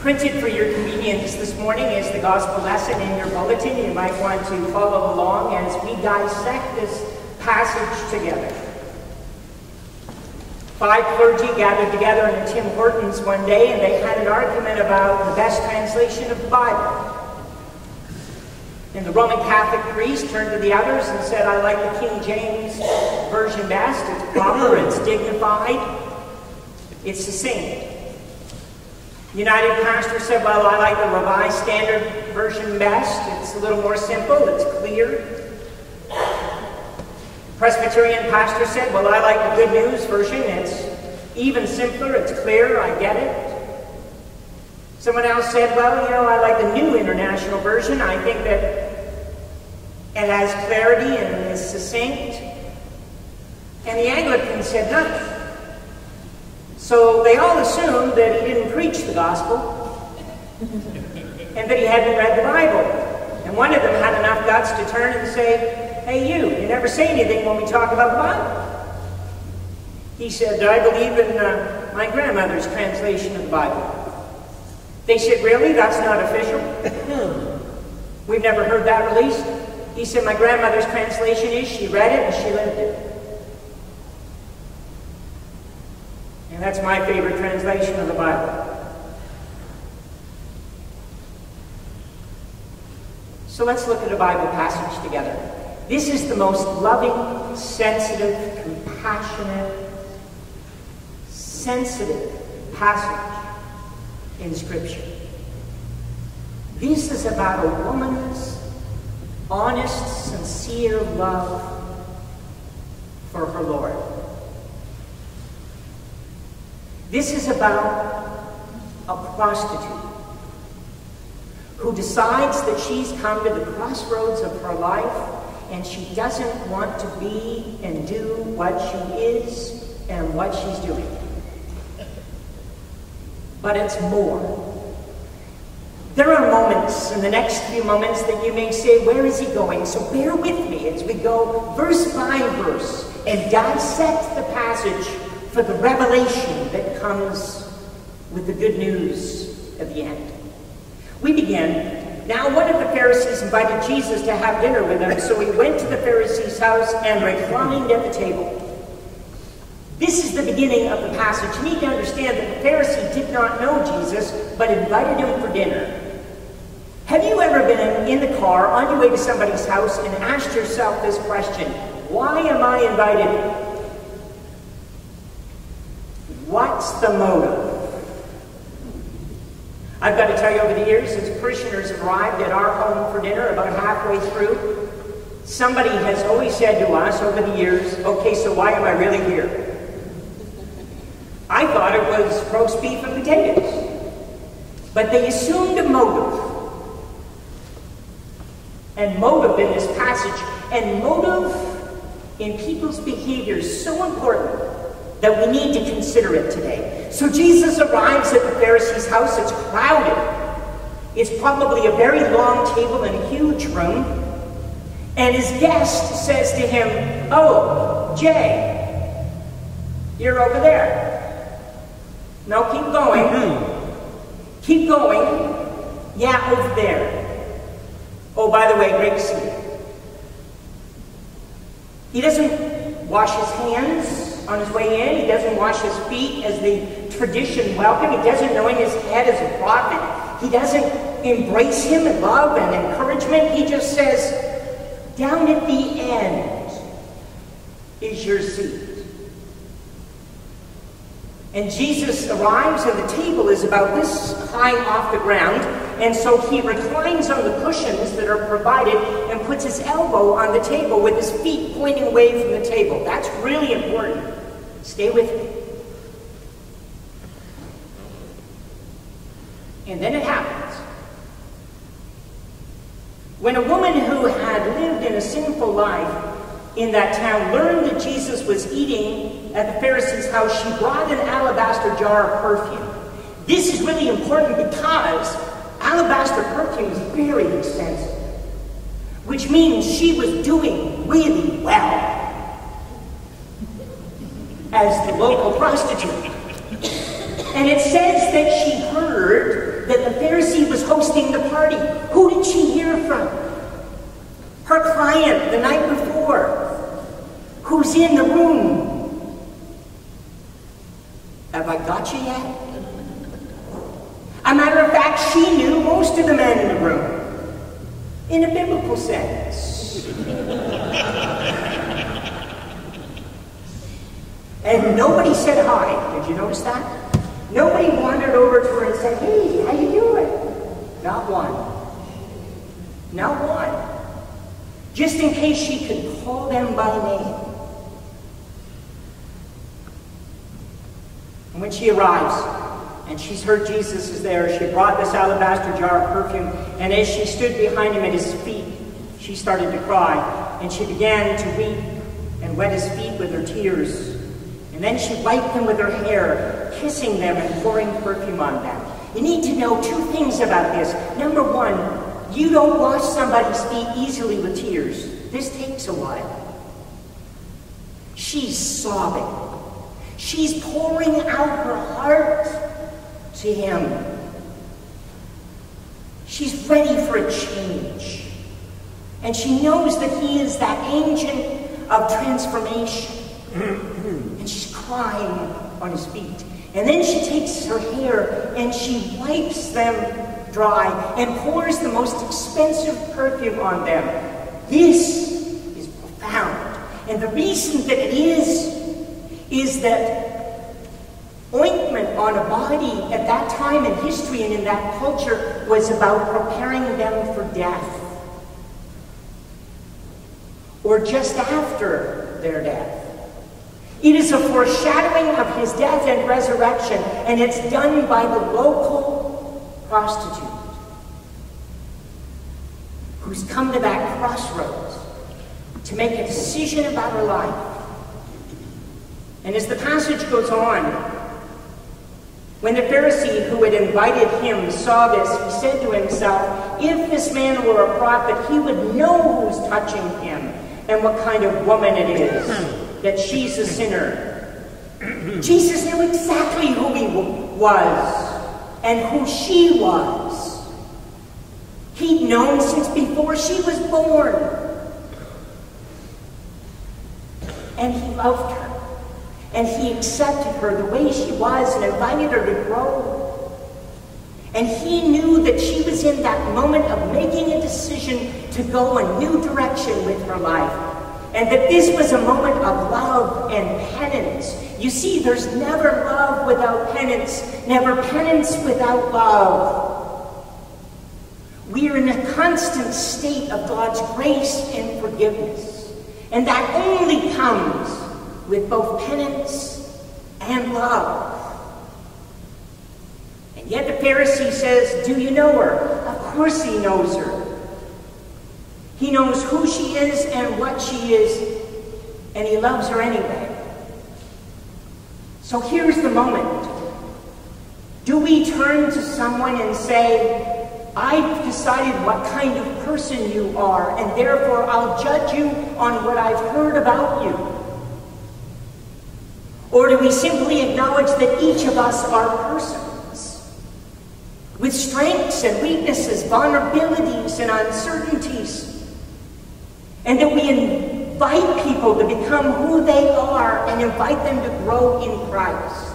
Printed for your convenience this morning is the gospel lesson in your bulletin. You might want to follow along as we dissect this passage together. Five clergy gathered together in Tim Hortons one day and they had an argument about the best translation of the Bible. And the Roman Catholic priest turned to the others and said, I like the King James Version best. It's proper, it's dignified, it's succinct. United pastor said, well, I like the Revised Standard Version best. It's a little more simple, it's clear. Presbyterian pastor said, well, I like the Good News Version. It's even simpler, it's clear, I get it. Someone else said, well, you know, I like the New International Version. I think that it has clarity and is succinct. And the Anglican said nothing. So they all assumed that he didn't preach the gospel and that he hadn't read the Bible. And one of them had enough guts to turn and say, Hey, you, you never say anything when we talk about the Bible. He said, I believe in uh, my grandmother's translation of the Bible. They said, Really? That's not official? Hmm. We've never heard that released. He said, My grandmother's translation is she read it and she lived it. And that's my favorite translation of the Bible. So let's look at a Bible passage together. This is the most loving, sensitive, compassionate, sensitive passage in Scripture. This is about a woman's honest, sincere love for her Lord. This is about a prostitute who decides that she's come to the crossroads of her life and she doesn't want to be and do what she is and what she's doing but it's more. There are moments in the next few moments that you may say, Where is he going? So bear with me as we go verse by verse and dissect the passage for the revelation that comes with the good news of the end. We begin. Now, one of the Pharisees invited Jesus to have dinner with him, so he went to the Pharisee's house and reclined at the table. This is the beginning of the passage. You need to understand that the Pharisee did not know Jesus, but invited him for dinner. Have you ever been in the car on your way to somebody's house and asked yourself this question Why am I invited? What's the motive? I've got to tell you, over the years, as parishioners arrived at our home for dinner about halfway through, somebody has always said to us over the years, okay, so why am I really here? I thought it was roast beef and potatoes. But they assumed a motive. And motive in this passage, and motive in people's behavior is so important that we need to consider it today. So Jesus arrives at the Pharisee's house. It's crowded. It's probably a very long table in a huge room. And his guest says to him, Oh, Jay, you're over there. Now keep going. Mm-hmm. Keep going. Yeah, over there. Oh, by the way, great to see you. He doesn't wash his hands on his way in. He doesn't wash his feet as the tradition welcome. He doesn't anoint his head as a prophet. He doesn't embrace him in love and encouragement. He just says, down at the end is your seat. And Jesus arrives, and the table is about this high off the ground. And so he reclines on the cushions that are provided and puts his elbow on the table with his feet pointing away from the table. That's really important. Stay with me. And then it happens. When a woman who had lived in a sinful life in that town learned that Jesus was eating at the Pharisee's house, she brought an alabaster jar of perfume. This is really important because alabaster perfume is very expensive, which means she was doing really well as the local prostitute. And it says that she heard that the Pharisee was hosting the party. Who did she hear from? Her client the night before. Who's in the room? Have I got you yet? A matter of fact, she knew most of the men in the room. In a biblical sense. and nobody said hi. Did you notice that? Nobody wandered over to her and said, hey, how you doing? Not one. Not one. Just in case she could call them by name. And when she arrives, and she's heard Jesus is there. She brought this alabaster jar of perfume, and as she stood behind him at his feet, she started to cry, and she began to weep and wet his feet with her tears. And then she wiped them with her hair, kissing them and pouring perfume on them. You need to know two things about this. Number one, you don't wash somebody's feet easily with tears. This takes a while. She's sobbing. She's pouring out her heart to Him. She's ready for a change. And she knows that He is that agent of transformation. and she's crying on His feet. And then she takes her hair and she wipes them dry and pours the most expensive perfume on them. This is profound. And the reason that it is, is that Ointment on a body at that time in history and in that culture was about preparing them for death. Or just after their death. It is a foreshadowing of his death and resurrection, and it's done by the local prostitute who's come to that crossroads to make a decision about her life. And as the passage goes on, when the Pharisee who had invited him saw this, he said to himself, If this man were a prophet, he would know who's touching him and what kind of woman it is, hmm. that she's a sinner. Jesus knew exactly who he was and who she was. He'd known since before she was born. And he loved her. And he accepted her the way she was and invited her to grow. And he knew that she was in that moment of making a decision to go a new direction with her life. And that this was a moment of love and penance. You see, there's never love without penance, never penance without love. We are in a constant state of God's grace and forgiveness. And that only comes with both penance and love. And yet the Pharisee says, Do you know her? Of course he knows her. He knows who she is and what she is, and he loves her anyway. So here's the moment. Do we turn to someone and say, I've decided what kind of person you are, and therefore I'll judge you on what I've heard about you? Or do we simply acknowledge that each of us are persons with strengths and weaknesses, vulnerabilities and uncertainties, and that we invite people to become who they are and invite them to grow in Christ?